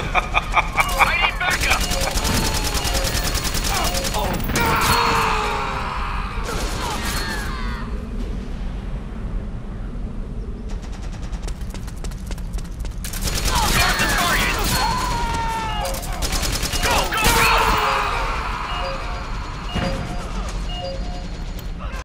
ha ha